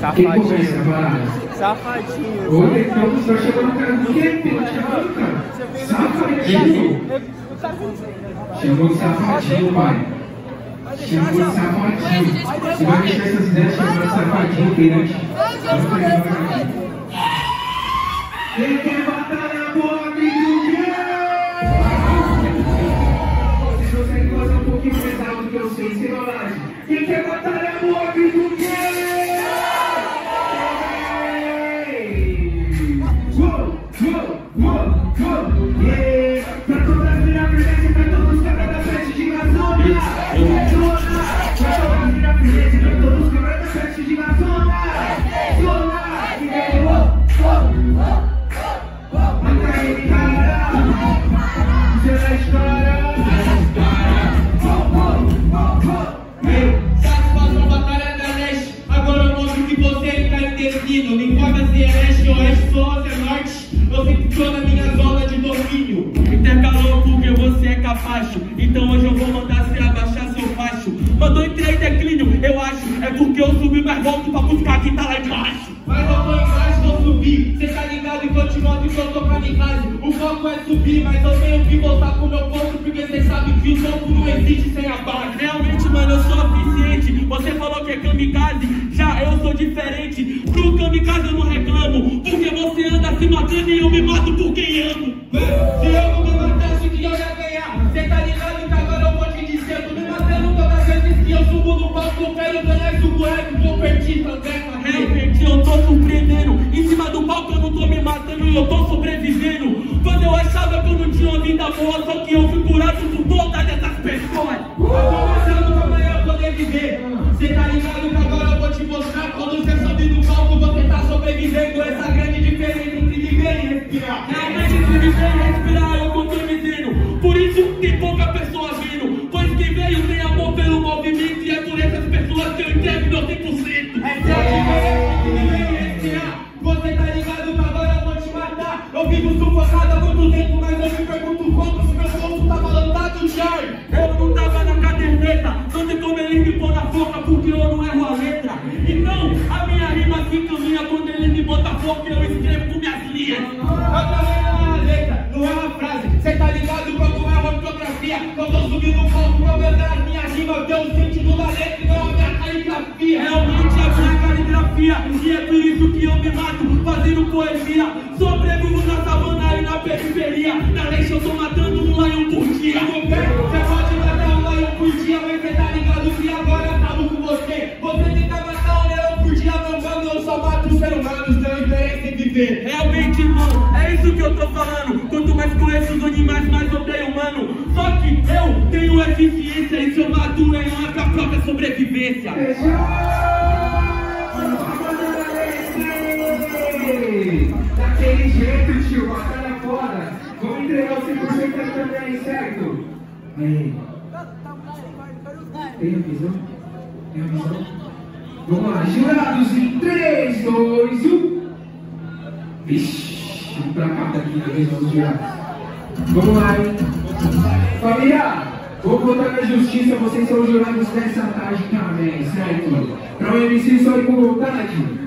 Varada? Safadinho. Olha, então você vai chamando o cara do quê? Tá? Safadinho. Chamou de safadinho, pai. Chamou de safadinho. Você vai deixar essas ideias chamando de safadinho perante. Quem quer batalha capacho. Então hoje eu vou mandar você abaixar seu facho. Mandou em declínio, eu acho. É porque eu subi mais volto pra buscar quem tá lá embaixo. Mas eu tô embaixo, vou subir. Cê tá ligado que eu te mostro que eu tô kamikaze. O foco é subir, mas eu tenho que voltar pro meu ponto. Porque cê sabe que o topo não existe sem a base. Realmente, mano, eu sou eficiente. Você falou que é kamikaze, já eu sou diferente. Pro kamikaze eu não reclamo. Porque você anda se matando e eu me mato por quem amo. Eu subo no palco. Eu quero ganhar esse buraco. Vou perder também, Realmente eu tô surpreendendo. Em cima do palco eu não tô me matando e eu tô sobrevivendo. Quando eu achava que eu não tinha uma vida boa, só que eu fui curado por todas essas pessoas. Eu tô mostrando pra amanhã eu poder viver. Cê tá ligado que agora eu vou te mostrar. Quando você subir no palco, você tá sobrevivendo. Essa grande diferença entre viver e respirar. Realmente entre viver e Eu vivo sufocado há muito tempo, mas eu me pergunto como se meu corpo tava lotado de. Eu não tava na caderneta, não tem como ele me pôr na boca porque eu não erro a letra. Então, a minha rima caminha quando ele me bota foco eu escrevo com minhas linhas. Eu não é a letra, não é uma frase. Cê tá ligado quando é uma ortografia? Eu subi no palco pra ver as minhas rimas, ver o sentido da letra não a minha caligrafia. É e é por isso que eu me mato, fazendo poesia. Sobrevivo na savana e na periferia. Na leste eu tô matando um lion por dia. Você pode matar um lion por dia, mas cê tá ligado que agora eu acabo com você. Você tenta matar um leão por dia, meu mano, eu só mato os seres humanos, não interessa em viver. Realmente, irmão, é isso que eu tô falando. Quanto mais conheço os animais, mais odeio humano. Só que eu tenho eficiência e se eu mato leão é pra própria sobrevivência. Daquele jeito, tio, batalha foda. Vamos entregar o 100% também, certo? Aí. Tem a visão? Tem a visão? Vamos lá, jurados em 3, 2, 1. Vixe, vamos pra cá daqui da vez dos jurados. Vamos lá, hein? Família, vou botar na justiça, vocês são jurados dessa tarde também, certo? Pra o MC só ir com vontade.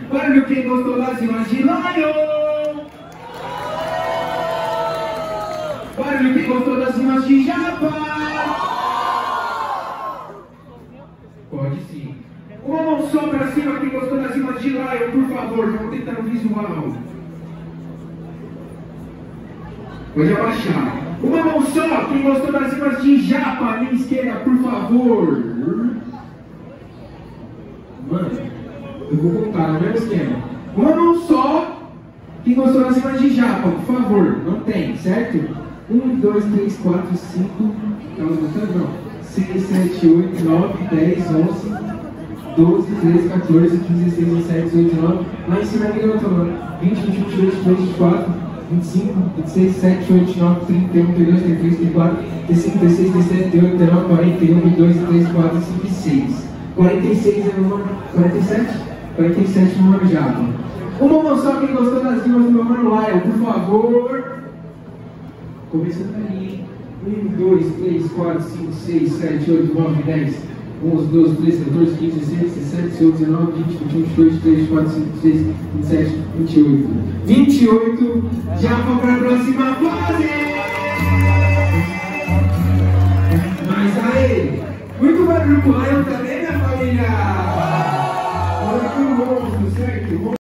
Quem gostou das rimas de Lion! Barulho quem gostou das rimas de Japa! Pode sim. Uma mão só pra cima quem gostou das rimas de Lion, por favor, vamos tentar o visual. Pode abaixar. Uma mão só, quem gostou das rimas de Japa, minha esquerda, por favor. Mano, eu vou contar, no mesmo esquema. Uma mão só, quem gostou das rimas de Japa, por favor. Não tem, certo? Um, dois, três, quatro, cinco. Estamos gostando? Não. Seis, sete, oito, nove, dez, onze. 12, 13, 14, 15, 16, 17, 18, 19. Lá em cima ninguém levantou, mano. 20, 21, 22, 23, 24, 25, 26, 27, 28, 29, 31, 32, 33, 34, 35, 36, 37, 38, 39, 41, 22, 23, 24, 25 e 6. 46 é o número. 47? 47 é o número já. Uma mão só quem gostou das rimas do meu mano Lion, por favor. Começando hein? 1, 2, 3, 4, 5, 6, 7, 8, 9, 10, 11, 12, 13, 14, 15, 16, 17, 18, 19, 20, 21, 22, 23, 24, 25, 26, 27, 28. 28, já vou para a próxima fase! Mas aí, muito barulho pro Lion também, minha família! two homes in the city.